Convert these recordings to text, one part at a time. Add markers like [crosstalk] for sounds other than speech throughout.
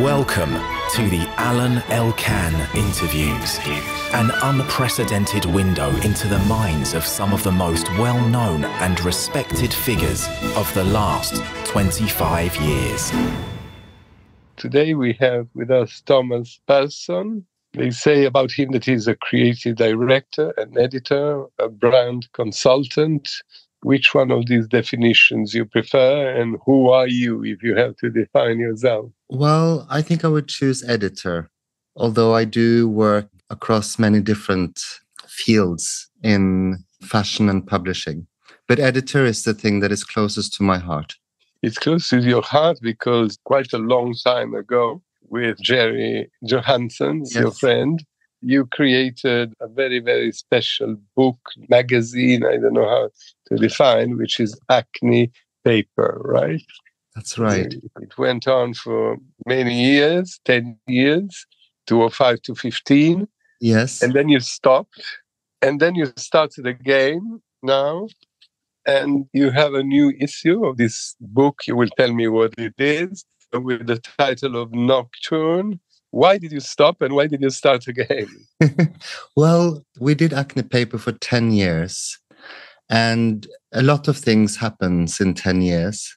Welcome to the Alain Elkann interviews, an unprecedented window into the minds of some of the most well known and respected figures of the last 25 years. Today we have with us Thomas Persson. They say about him that he's a creative director, an editor, a brand consultant, which one of these definitions you prefer and who are you if you have to define yourself? Well, I think I would choose editor, although I do work across many different fields in fashion and publishing. But editor is the thing that is closest to my heart. It's close to your heart because quite a long time ago, with Jonny Johansson, yes. your friend, you created a very, very special book, magazine, I don't know how to define, which is Acne Paper, right? That's right. It went on for many years, 10 years, 205 to 15. Yes. And then you stopped. And then you started again now. And you have a new issue of this book. You will tell me what it is with the title of Nocturne why did you stop and why did you start again? [laughs] well, we did acne paper for 10 years and a lot of things happens in 10 years.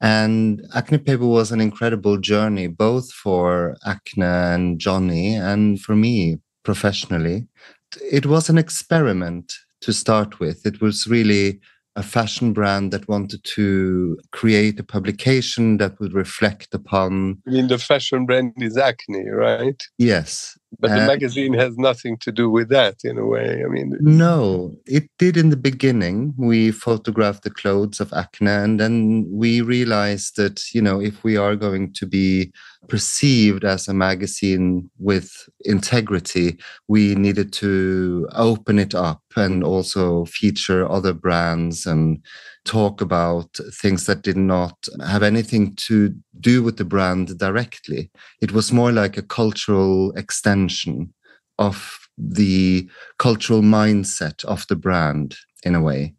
And Acne Paper was an incredible journey, both for Acne and Jonny, and for me professionally. It was an experiment to start with. It was really a fashion brand that wanted to create a publication that would reflect upon. I mean, the fashion brand is Acne, right? Yes. But the uh, magazine has nothing to do with that in a way. I mean, no, it did in the beginning. We photographed the clothes of Acne, and then we realized that, you know, if we are going to be perceived as a magazine with integrity, we needed to open it up and also feature other brands and talk about things that did not have anything to do with the brand directly. It was more like a cultural extension of the cultural mindset of the brand in a way.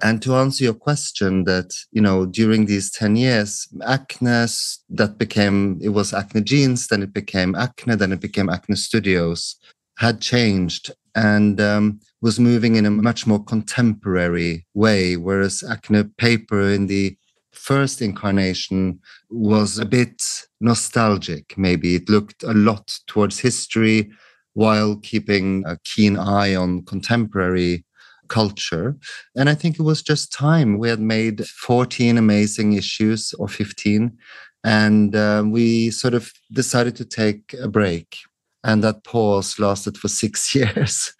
And to answer your question, that you know, during these ten years, Acne that became it was Acne Jeans, then it became Acne, then it became Acne Studios, had changed and um, was moving in a much more contemporary way. Whereas Acne Paper in the first incarnation was a bit nostalgic. Maybe it looked a lot towards history while keeping a keen eye on contemporary culture. And I think it was just time. We had made 14 amazing issues or 15, and uh, we sort of decided to take a break. And that pause lasted for six [laughs] years.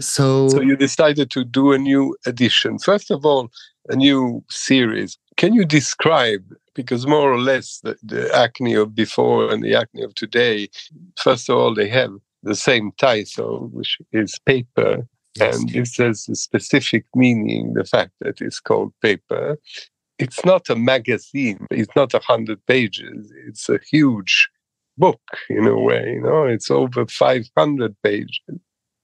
So, so you decided to do a new edition. First of all, a new series. Can you describe, because more or less the, the acne of before and the acne of today, first of all, they have the same title, which is paper and it has a specific meaning, the fact that it's called paper. It's not a magazine, it's not a hundred pages, it's a huge book in a way, you know, it's over 500 pages.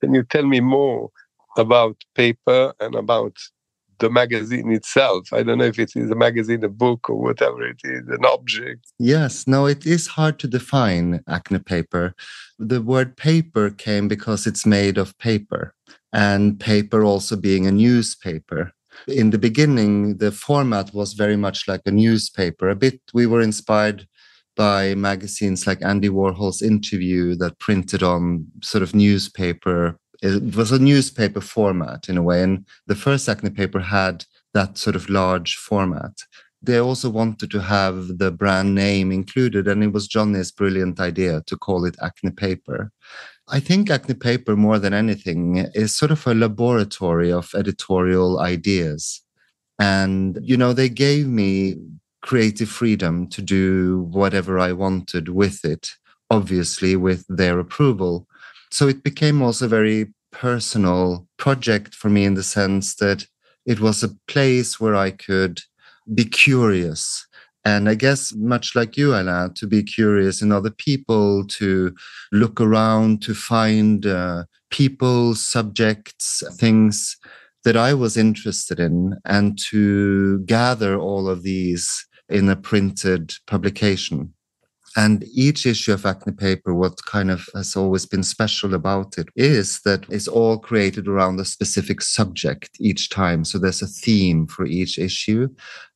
Can you tell me more about paper and about the magazine itself. I don't know if it is a magazine, a book, or whatever it is, an object. Yes, no, it is hard to define acne paper. The word paper came because it's made of paper and paper also being a newspaper. In the beginning, the format was very much like a newspaper. A bit, we were inspired by magazines like Andy Warhol's interview that printed on sort of newspaper. It was a newspaper format in a way. And the first Acne paper had that sort of large format. They also wanted to have the brand name included, and it was Jonny's brilliant idea to call it Acne Paper. I think Acne Paper, more than anything, is sort of a laboratory of editorial ideas. And, you know, they gave me creative freedom to do whatever I wanted with it, obviously with their approval. So it became also a very personal project for me in the sense that it was a place where I could be curious and I guess, much like you, Alain, to be curious in other people, to look around, to find uh, people, subjects, things that I was interested in, and to gather all of these in a printed publication. And each issue of Acne Paper, what kind of has always been special about it is that it's all created around a specific subject each time. So there's a theme for each issue.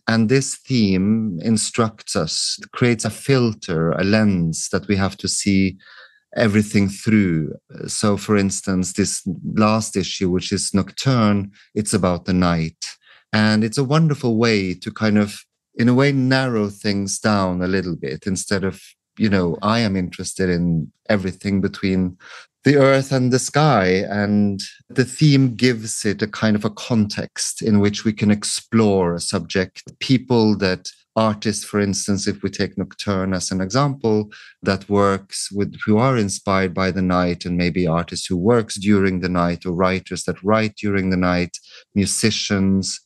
And this theme instructs us, creates a filter, a lens that we have to see everything through. So, for instance, this last issue, which is Nocturne, it's about the night. And it's a wonderful way to kind of in a way narrow things down a little bit instead of you know i am interested in everything between the earth and the sky. And the theme gives it a kind of a context in which we can explore a subject. People that artists for instance if we take nocturne as an example that works with who are inspired by the night and maybe artists who works during the night or writers that write during the night musicians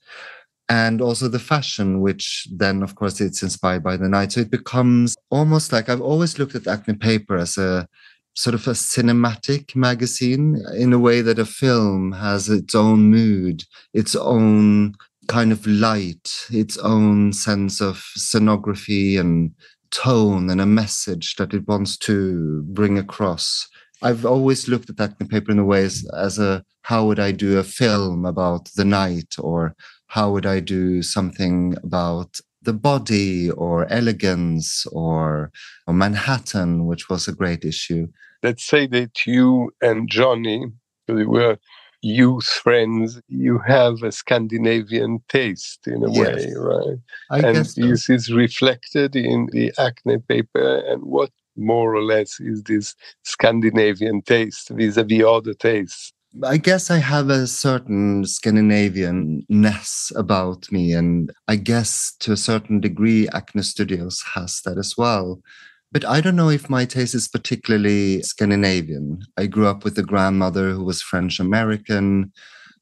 and also the fashion, which then, of course, it's inspired by the night. So it becomes almost like I've always looked at Acne Paper as a sort of a cinematic magazine in a way that a film has its own mood, its own kind of light, its own sense of scenography and tone and a message that it wants to bring across. I've always looked at Acne Paper in a way as, as a how would I do a film about the night or how would I do something about the body or elegance or, or Manhattan, which was a great issue? Let's say that you and Jonny, they were youth friends, you have a Scandinavian taste in a yes. way, right? I and guess so. this is reflected in the acne paper. And what more or less is this Scandinavian taste vis-a-vis other tastes? I guess I have a certain Scandinavian ness about me. And I guess to a certain degree, Acne Studios has that as well. But I don't know if my taste is particularly Scandinavian. I grew up with a grandmother who was French American.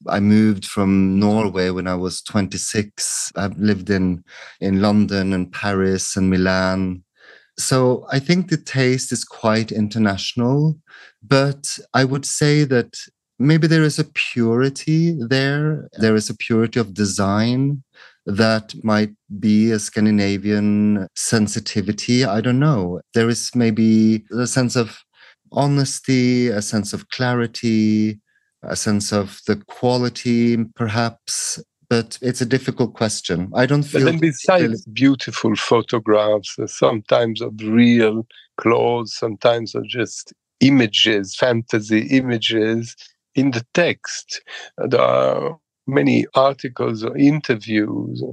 I moved from Norway when I was 26. I've lived in, in London and Paris and Milan. So I think the taste is quite international. But I would say that maybe there is a purity there. There is a purity of design that might be a Scandinavian sensitivity. I don't know. There is maybe a sense of honesty, a sense of clarity, a sense of the quality, perhaps. But it's a difficult question. I don't feel. But then, besides beautiful photographs, sometimes of real clothes, sometimes of just images, fantasy images, in the text. There are many articles or interviews.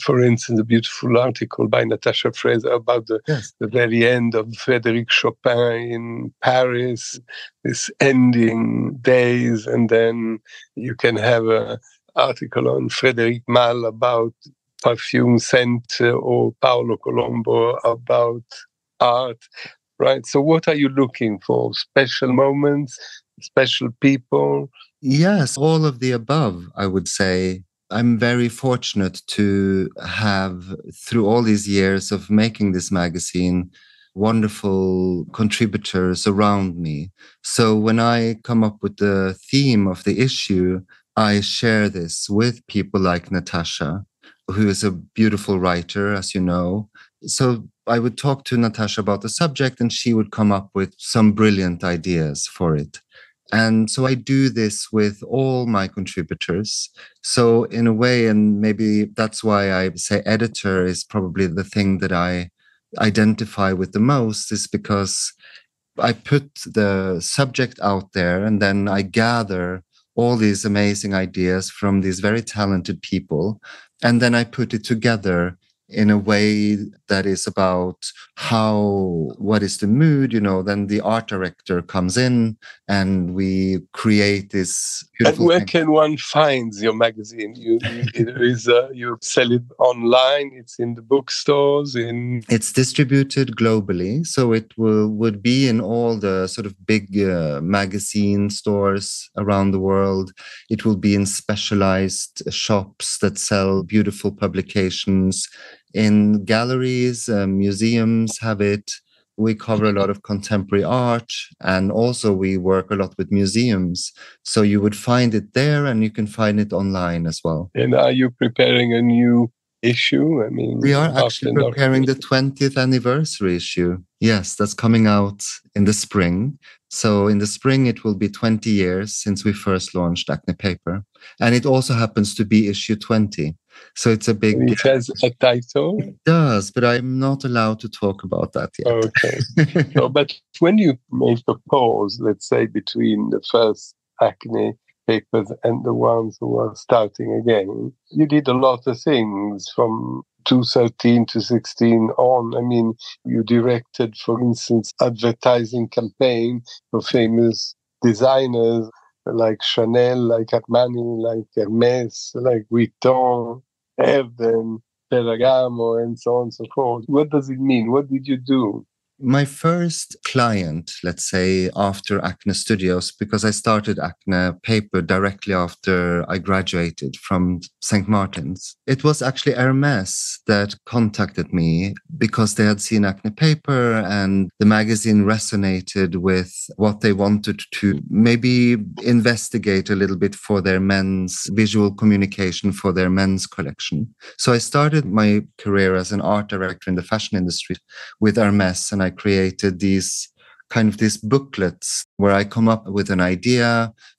For instance, a beautiful article by Natasha Fraser about the, yes. the very end of Frédéric Chopin in Paris, this ending days, and then you can have an article on Frédéric Malle about perfume scent or Paolo Colombo about art right? So, what are you looking for? Special moments, special people? Yes, all of the above, I would say. I'm very fortunate to have, through all these years of making this magazine, wonderful contributors around me. So when I come up with the theme of the issue, I share this with people like Natasha, who is a beautiful writer, as you know. So I would talk to Natasha about the subject, and she would come up with some brilliant ideas for it. And so I do this with all my contributors. So, in a way, and maybe that's why I say editor is probably the thing that I identify with the most, is because I put the subject out there and then I gather all these amazing ideas from these very talented people. And then I put it together in a way that is about how what is the mood you know then the art director comes in and we create this and where thing. can one find your magazine? You it is uh, you sell it online it's in the bookstores in it's distributed globally so it will would be in all the sort of big uh, magazine stores around the world. It will be in specialized shops that sell beautiful publications in galleries, uh, museums have it. We cover a lot of contemporary art and also we work a lot with museums. So you would find it there and you can find it online as well. And are you preparing a new issue? I mean, we are actually preparing the 20th anniversary issue. Yes, that's coming out in the spring. So in the spring, it will be 20 years since we first launched Acne Paper. And it also happens to be issue 20. So it's a big. It has a title. It does, but I'm not allowed to talk about that yet. Okay. [laughs] so, but when you make a pause, let's say between the first acne papers and the ones who are starting again, you did a lot of things from 2013 to 16 on. I mean, you directed, for instance, advertising campaign for famous designers like Chanel, like Armani, like Hermes, like Vuitton, Heaven, Ferragamo, and so on and so forth. What does it mean? What did you do? My first client, let's say after Acne Studios, because I started Acne Paper directly after I graduated from St. Martin's, it was actually Hermes that contacted me because they had seen Acne Paper and the magazine resonated with what they wanted to maybe investigate a little bit for their men's visual communication for their men's collection. So I started my career as an art director in the fashion industry with Hermes and I I created these kind of these booklets where I come up with an idea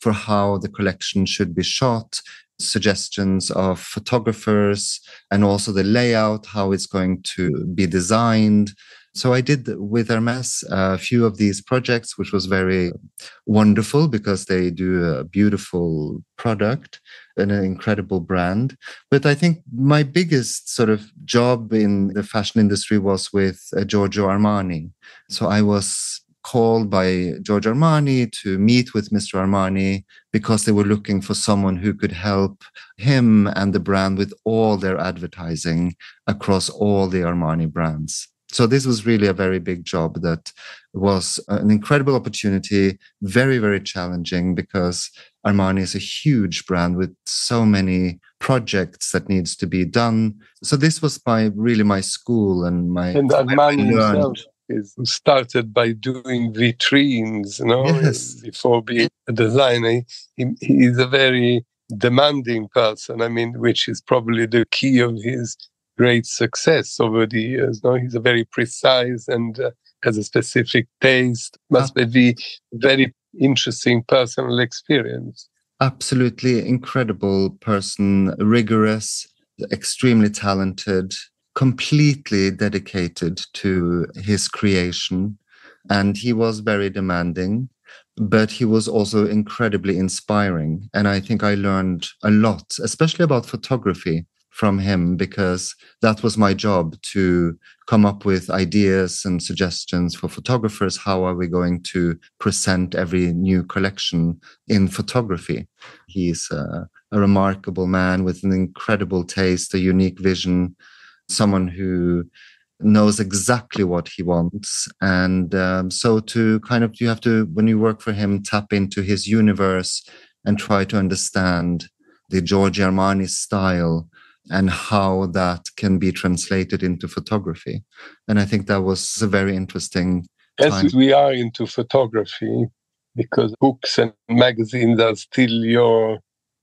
for how the collection should be shot, suggestions of photographers, and also the layout, how it's going to be designed. So I did with Hermes a few of these projects, which was very wonderful because they do a beautiful product an incredible brand. But I think my biggest sort of job in the fashion industry was with uh, Giorgio Armani. So I was called by Giorgio Armani to meet with Mr. Armani because they were looking for someone who could help him and the brand with all their advertising across all the Armani brands. So this was really a very big job that was an incredible opportunity, very, very challenging because Armani is a huge brand with so many projects that needs to be done. So this was my really my school and my and Armani himself is started by doing vitrines, you know, yes. before being a designer. He, he is a very demanding person. I mean, which is probably the key of his great success over the years. No, he's a very precise and uh, has a specific taste. Must ah. be very interesting personal experience. Absolutely incredible person, rigorous, extremely talented, completely dedicated to his creation. And he was very demanding, but he was also incredibly inspiring. And I think I learned a lot, especially about photography from him because that was my job to come up with ideas and suggestions for photographers. How are we going to present every new collection in photography? He's a, a remarkable man with an incredible taste, a unique vision, someone who knows exactly what he wants. And um, so to kind of, you have to, when you work for him, tap into his universe and try to understand the Giorgio Armani style and how that can be translated into photography. And I think that was a very interesting. Time. As we are into photography, because books and magazines are still your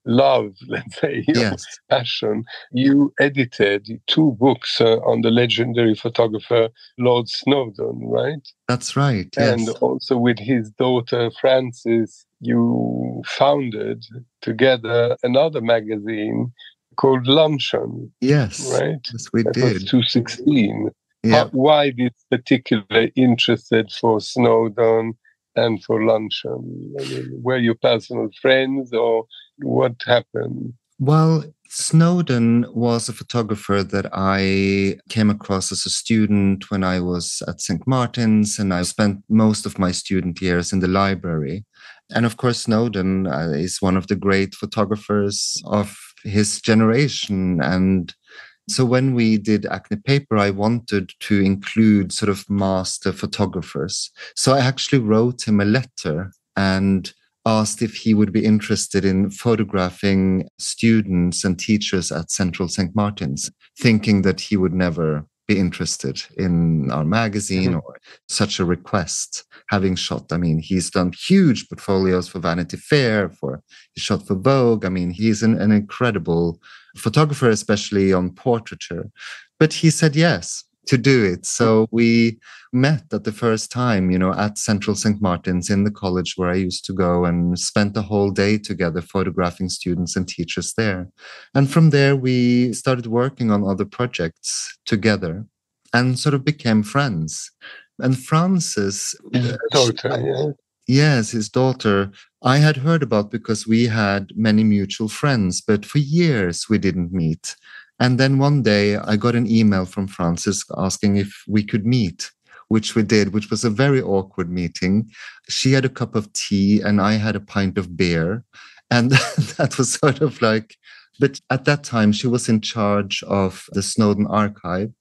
love, [laughs] let's say, your yes. passion. You edited two books uh, on the legendary photographer Lord Snowdon, right? That's right. Yes. And also with his daughter Frances, you founded together another magazine called Luncheon. Yes. Right? Yes, we that did. Was 216. Yeah. How, why this particular interested for Snowdon and for Luncheon? I mean, were you personal friends or what happened? Well, Snowdon was a photographer that I came across as a student when I was at St. Martin's, and I spent most of my student years in the library. And of course, Snowdon uh, is one of the great photographers of his generation. And so when we did Acne Paper, I wanted to include sort of master photographers. So I actually wrote him a letter and asked if he would be interested in photographing students and teachers at Central St. Martin's, thinking that he would never be interested in our magazine mm-hmm. or such a request having shot i mean he's done huge portfolios for vanity fair for he shot for vogue i mean he's an, an incredible photographer especially on portraiture but he said yes to do it. So mm-hmm. we met at the first time, you know, at Central St. Martin's in the college where I used to go and spent the whole day together photographing students and teachers there. And from there, we started working on other projects together and sort of became friends. And Frances, uh, daughter, yeah. Yes, his daughter. I had heard about because we had many mutual friends, but for years we didn't meet. And then one day I got an email from Frances asking if we could meet, which we did, which was a very awkward meeting. She had a cup of tea and I had a pint of beer. And [laughs] that was sort of like, but at that time she was in charge of the Snowdon archive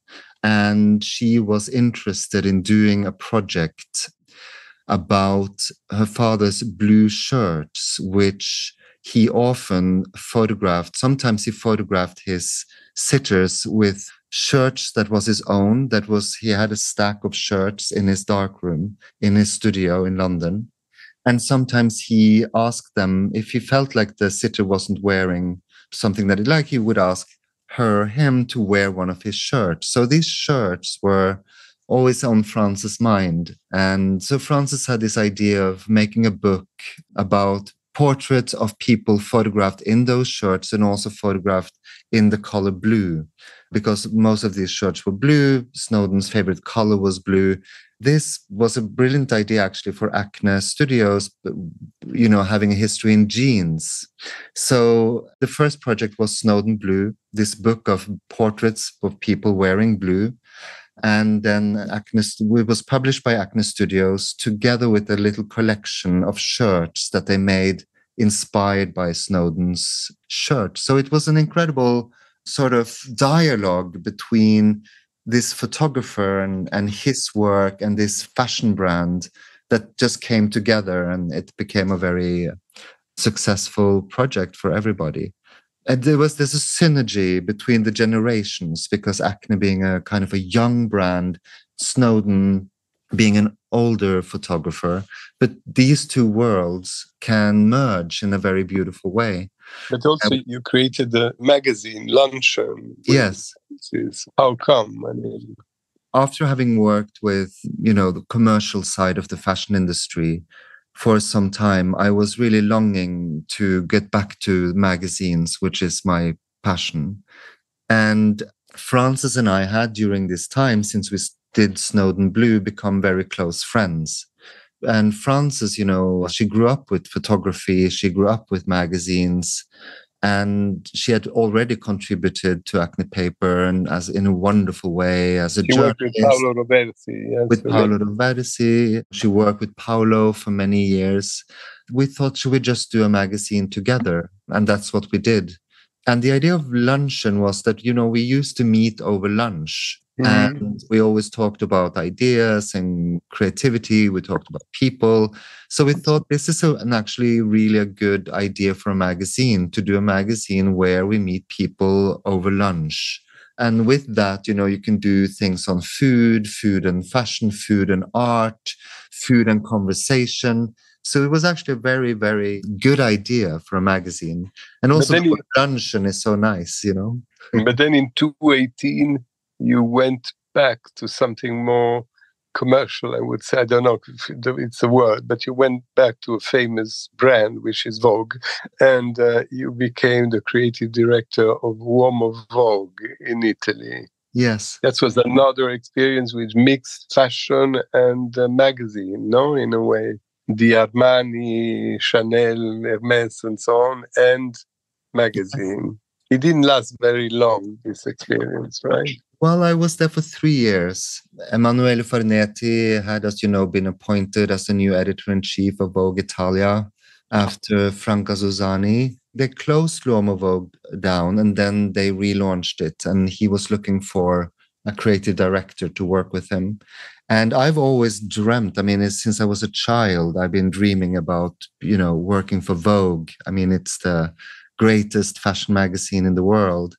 and she was interested in doing a project about her father's blue shirts, which he often photographed. Sometimes he photographed his sitters with shirts that was his own. That was, he had a stack of shirts in his dark room in his studio in London. And sometimes he asked them if he felt like the sitter wasn't wearing something that he liked, he would ask her, him to wear one of his shirts. So these shirts were always on Frances' mind. And so Frances had this idea of making a book about portraits of people photographed in those shirts and also photographed in the color blue because most of these shirts were blue. Snowdon's favorite color was blue. This was a brilliant idea actually for Acne Studios, you know, having a history in jeans. So the first project was Snowdon Blue, this book of portraits of people wearing blue. And then Acne, it was published by Acne Studios together with a little collection of shirts that they made inspired by Snowdon's shirt. So it was an incredible sort of dialogue between this photographer and, and his work and this fashion brand that just came together and it became a very successful project for everybody. And there was there's a synergy between the generations because Acne being a kind of a young brand, snowdon being an older photographer, but these two worlds can merge in a very beautiful way. But also, um, you created the magazine Luncheon. Yes. How come? I mean, after having worked with you know the commercial side of the fashion industry for some time, I was really longing to get back to magazines, which is my passion. And Frances and I had during this time, since we did Snowdon Blue become very close friends. And Frances, you know, she grew up with photography, she grew up with magazines, and she had already contributed to Acne Paper and as in a wonderful way as a she journalist. Worked with Paolo Roversi. Yes, with Paolo Roversi. She worked with Paolo for many years. We thought, should we just do a magazine together? And that's what we did. And the idea of luncheon was that, you know, we used to meet over lunch Mm-hmm. And we always talked about ideas and creativity. We talked about people. So we thought this is a, an actually really a good idea for a magazine to do a magazine where we meet people over lunch. And with that, you know, you can do things on food, food and fashion, food and art, food and conversation. So it was actually a very, very good idea for a magazine. And also the luncheon is so nice, you know. but then in 2018, you went back to something more commercial, I would say. I don't know if it's a word, but you went back to a famous brand, which is Vogue, and uh, you became the creative director of Uomo Vogue in Italy. Yes. That was another experience with mixed fashion and uh, magazine, no, in a way. The Armani, Chanel, Hermes, and so on, and magazine. It didn't last very long, this experience, right? Well, I was there for three years. Emanuele Farneti had, as you know, been appointed as the new editor in chief of Vogue Italia after Franca Sozzani. They closed L'Uomo Vogue down and then they relaunched it. And he was looking for a creative director to work with him. And I've always dreamt, I mean, since I was a child, I've been dreaming about, you know, working for Vogue. I mean, it's the greatest fashion magazine in the world.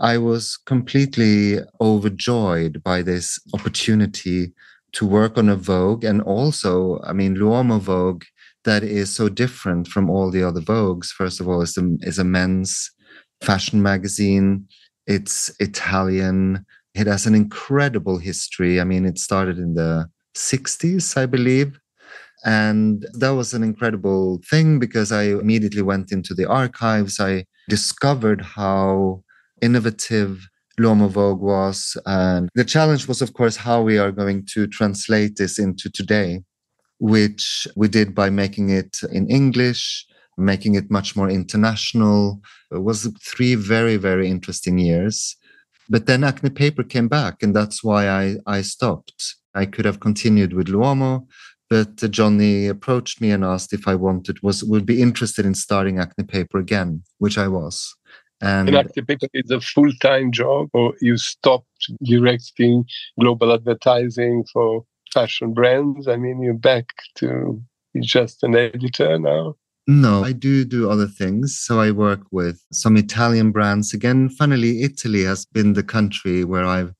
I was completely overjoyed by this opportunity to work on a Vogue and also, I mean, L'Uomo Vogue that is so different from all the other Vogues. First of all, is a, is a men's fashion magazine. It's Italian. It has an incredible history. I mean, it started in the 60s, I believe. And that was an incredible thing because I immediately went into the archives. I discovered how innovative L'Uomo Vogue was. And the challenge was, of course, how we are going to translate this into today, which we did by making it in English, making it much more international. It was three very, very interesting years. But then Acne Paper came back, and that's why I, I stopped. I could have continued with L'Uomo, but Jonny approached me and asked if I wanted was would be interested in starting Acne Paper again, which I was. And, and is a full time job, or you stopped directing global advertising for fashion brands? I mean, you're back to just an editor now. No, I do do other things. So I work with some Italian brands. Again, funnily, Italy has been the country where I've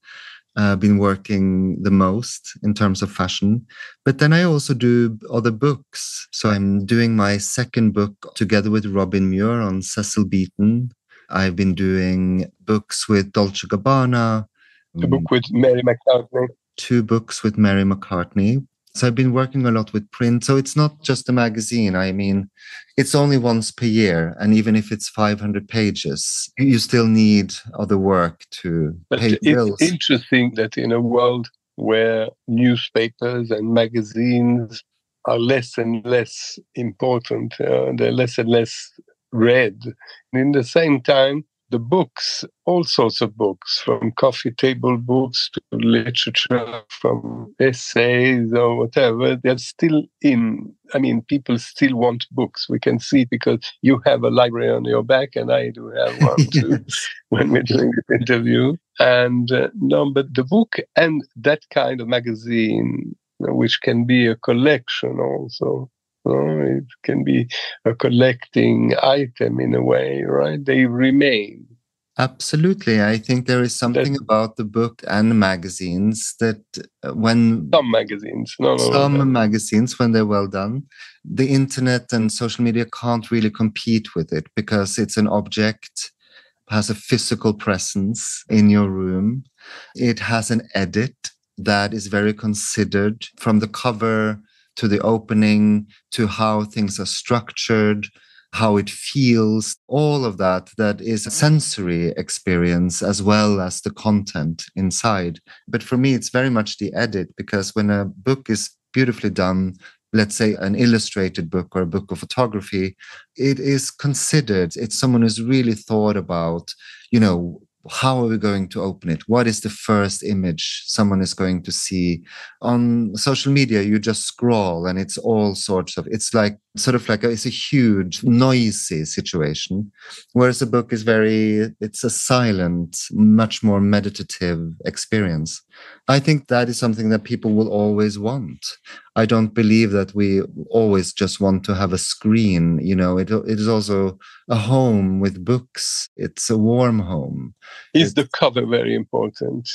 uh, been working the most in terms of fashion. But then I also do other books. So I'm doing my second book together with Robin Muir on Cecil Beaton. I've been doing books with Dolce Gabbana. The book with Mary McCartney. Two books with Mary McCartney. So I've been working a lot with print. So it's not just a magazine. I mean, it's only once per year. And even if it's 500 pages, you still need other work to but pay it's bills. It's interesting that in a world where newspapers and magazines are less and less important, uh, they're less and less read. And in the same time, the books, all sorts of books, from coffee table books to literature, from essays or whatever, they're still in. I mean, people still want books. We can see because you have a library on your back, and I do have [laughs] one too when we're doing this interview. And uh, no, but the book and that kind of magazine, which can be a collection also, it can be a collecting item in a way, right? They remain. Absolutely. I think there is something That- about the book and magazines that uh, when Some magazines, no, no, some no, magazines, when they're well done, the internet and social media can't really compete with it because it's an object, has a physical presence in your room. It has an edit that is very considered from the cover to the opening to how things are structured how it feels all of that that is a sensory experience as well as the content inside. But for me it's very much the edit because when a book is beautifully done let's say an illustrated book or a book of photography it is considered it's someone who's really thought about you know how are we going to open it? What is the first image someone is going to see? On social media you just scroll and it's all sorts of it's like sort of like a, it's a huge noisy situation whereas a book is very it's a silent much more meditative experience. I think that is something that people will always want. I don't believe that we always just want to have a screen you know it, it is also a home with books. It's a warm home. Is the cover very important?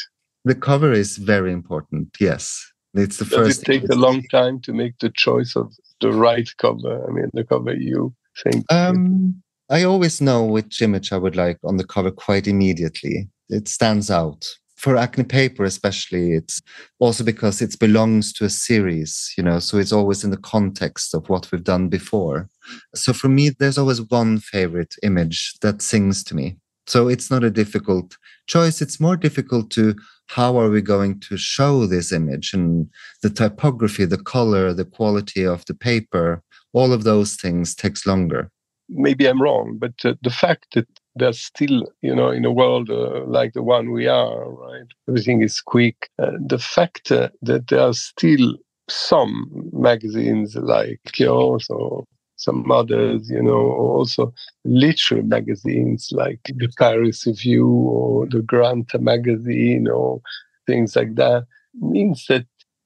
the cover is very important yes it's the Does first it take a long time to make the choice of the right cover? I mean, the cover you think. Um, I always know which image I would like on the cover quite immediately. It stands out. For Acne Paper, especially, it's also because it belongs to a series, you know, so it's always in the context of what we've done before. So for me, there's always one favorite image that sings to me. So it's not a difficult choice. It's more difficult to how are we going to show this image and the typography, the color, the quality of the paper, all of those things takes longer. maybe I'm wrong, but uh, the fact that there's still, you know, in a world uh, like the one we are, right? Everything is quick. Uh, the fact uh, that there are still some magazines like yours or some others, you know, also literary magazines like the Paris Review or the Granta magazine or things like that means that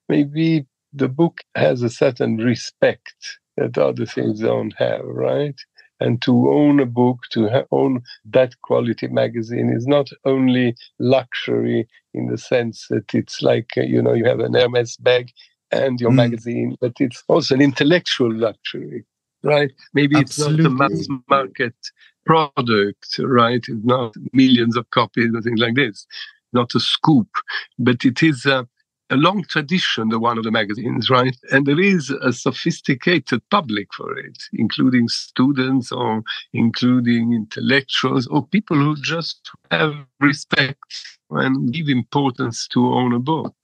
maybe the book has a certain respect that other things don't have, right? And to own a book, to own that quality magazine is not only luxury in the sense that it's like, uh, you know, you have an Hermes bag and your mm. magazine, but it's also an intellectual luxury, right? Maybe Absolutely. it's not a mass market product, right? It's not millions of copies or things like this, not a scoop, but it is a, a long tradition, the one of the magazines, right? And there is a sophisticated public for it, including students or including intellectuals or people who just have respect and give importance to own a book.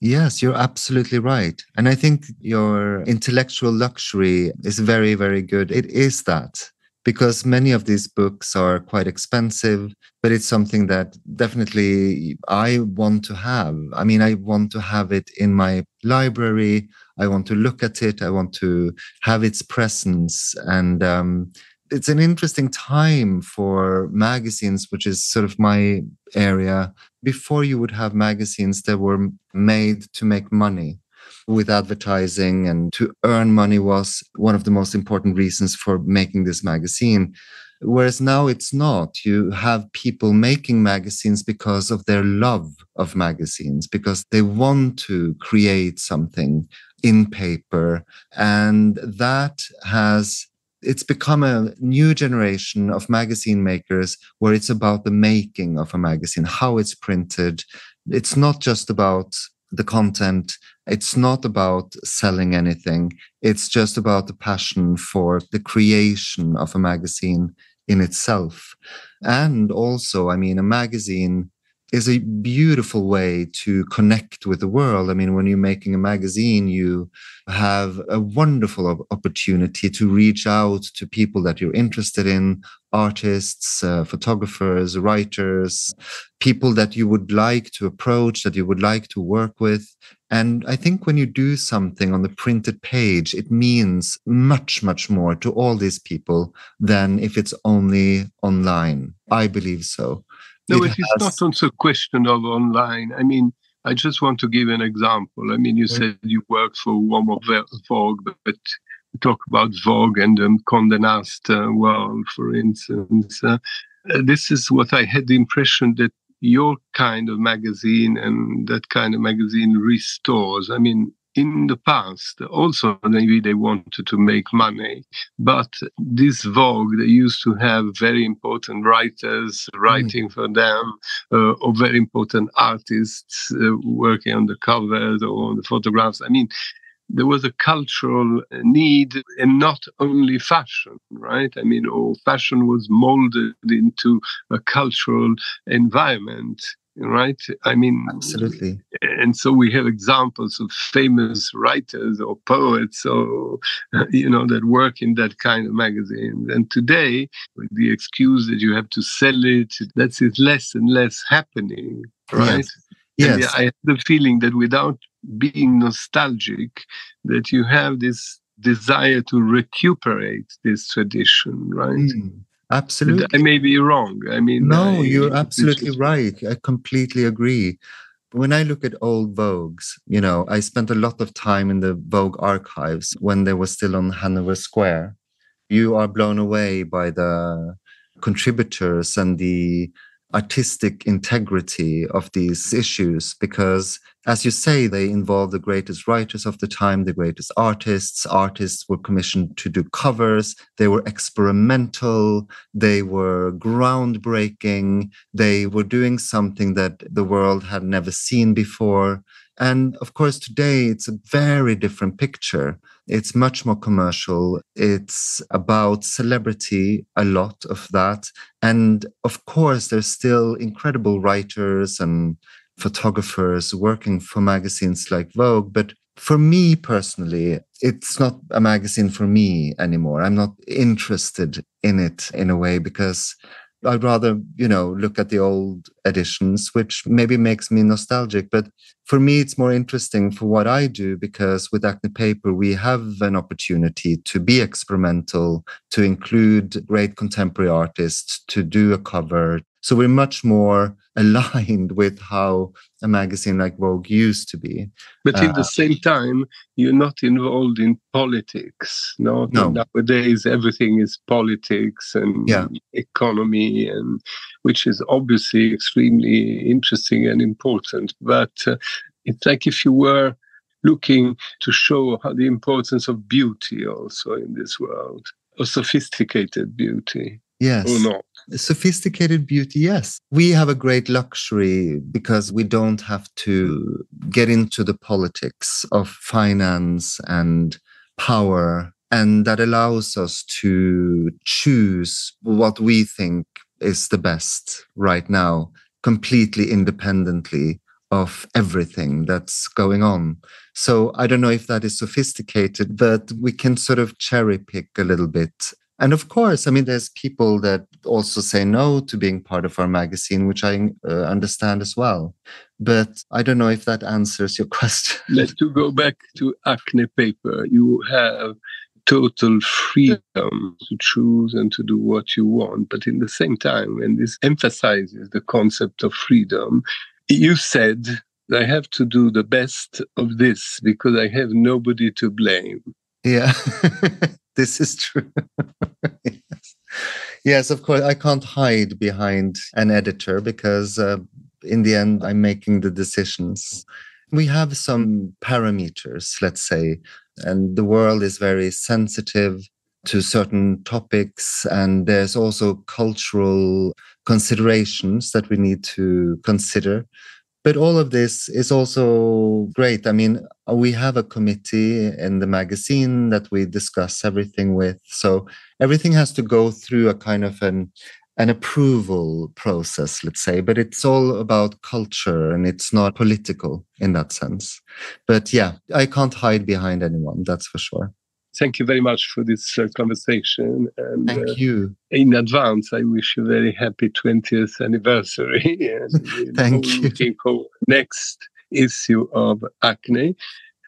Yes, you're absolutely right. And I think your intellectual luxury is very, very good. It is that because many of these books are quite expensive, but it's something that definitely I want to have. I mean, I want to have it in my library. I want to look at it. I want to have its presence. And um, it's an interesting time for magazines, which is sort of my area. Before you would have magazines that were made to make money with advertising and to earn money was one of the most important reasons for making this magazine. Whereas now it's not. You have people making magazines because of their love of magazines, because they want to create something in paper. And that has it's become a new generation of magazine makers where it's about the making of a magazine, how it's printed. It's not just about the content. It's not about selling anything. It's just about the passion for the creation of a magazine in itself. And also, I mean, a magazine is a beautiful way to connect with the world. I mean, when you're making a magazine, you have a wonderful opportunity to reach out to people that you're interested in artists, uh, photographers, writers, people that you would like to approach, that you would like to work with. And I think when you do something on the printed page, it means much, much more to all these people than if it's only online. I believe so. No, it, it is not also a question of online. I mean, I just want to give an example. I mean, you said you worked for Uomo Vogue, but talk about Vogue and um, Condé Nast uh, world, for instance. Uh, uh, this is what I had the impression that your kind of magazine and that kind of magazine restores. I mean, in the past, also maybe they wanted to make money, but this Vogue, they used to have very important writers writing mm. for them, uh, or very important artists uh, working on the covers or on the photographs. I mean, there was a cultural need and not only fashion, right? I mean, or fashion was molded into a cultural environment right? I mean, absolutely. And so we have examples of famous writers or poets or, [laughs] you know, that work in that kind of magazine. And today, with the excuse that you have to sell it, that is less and less happening, right? Yes. yes. I have the feeling that without being nostalgic, that you have this desire to recuperate this tradition, right? Mm. Absolutely. I may be wrong. I mean, no, I, you're absolutely right. I completely agree. When I look at old Vogues, you know, I spent a lot of time in the Vogue archives when they were still on Hanover Square. You are blown away by the contributors and the artistic integrity of these issues because as you say they involve the greatest writers of the time the greatest artists. Artists were commissioned to do covers. They were experimental. They were groundbreaking. They were doing something that the world had never seen before and of course, today it's a very different picture. It's much more commercial. It's about celebrity, a lot of that. And of course, there's still incredible writers and photographers working for magazines like Vogue. But for me personally, it's not a magazine for me anymore. I'm not interested in it in a way because I'd rather, you know, look at the old editions, which maybe makes me nostalgic. But for me, it's more interesting for what I do because with Acne Paper, we have an opportunity to be experimental, to include great contemporary artists, to do a cover. So we're much more [laughs] aligned with how a magazine like Vogue used to be. But uh, at the same time, you're not involved in politics. No, no. nowadays everything is politics and yeah. economy, and which is obviously extremely interesting and important. But uh, it's like if you were looking to show how the importance of beauty also in this world, a sophisticated beauty. Yes. Or not. Sophisticated beauty, yes. We have a great luxury because we don't have to get into the politics of finance and power. And that allows us to choose what we think is the best right now, completely independently of everything that's going on. So I don't know if that is sophisticated, but we can sort of cherry pick a little bit. And of course, I mean, there's people that also say no to being part of our magazine, which I uh, understand as well. But I don't know if that answers your [laughs] question. Let's to go back to Acne Paper. You have total freedom to choose and to do what you want. But in the same time, and this emphasizes the concept of freedom, you said I have to do the best of this because I have nobody to blame. Yeah, [laughs] [laughs] this is true. yes. yes, of course. I can't hide behind an editor because uh, in the end, I'm making the decisions. We have some parameters, let's say, and the world is very sensitive to certain topics and there's also cultural considerations that we need to consider but all of this is also great. I mean we have a committee in the magazine that we discuss everything with. So everything has to go through a kind of an an approval process let's say but it's all about culture and it's not political in that sense. But yeah i can't hide behind anyone that's for sure thank you very much for this uh, conversation. And thank uh, you. In advance, I wish you a very happy 20th anniversary. [laughs] and thank you. Looking for next issue of Acne.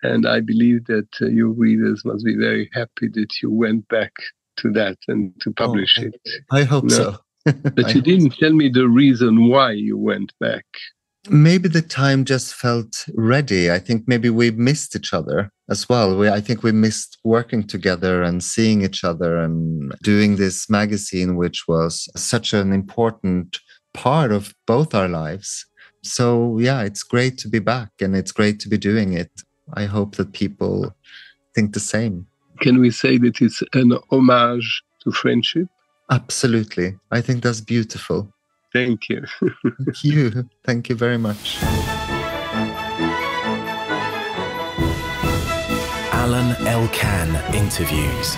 And I believe that uh, your readers must be very happy that you went back to that and to oh, publish oh, it. I hope no? so. [laughs] but you didn't tell me the reason why you went back. Maybe the time just felt ready. I think maybe we missed each other as well. We, I think we missed working together and seeing each other and doing this magazine, which was such an important part of both our lives. So, yeah, it's great to be back and it's great to be doing it. I hope that people think the same. Can we say that it's an homage to friendship? Absolutely. I think that's beautiful. Thank you. [laughs] Thank you. Thank you very much. Alain Elkann interviews.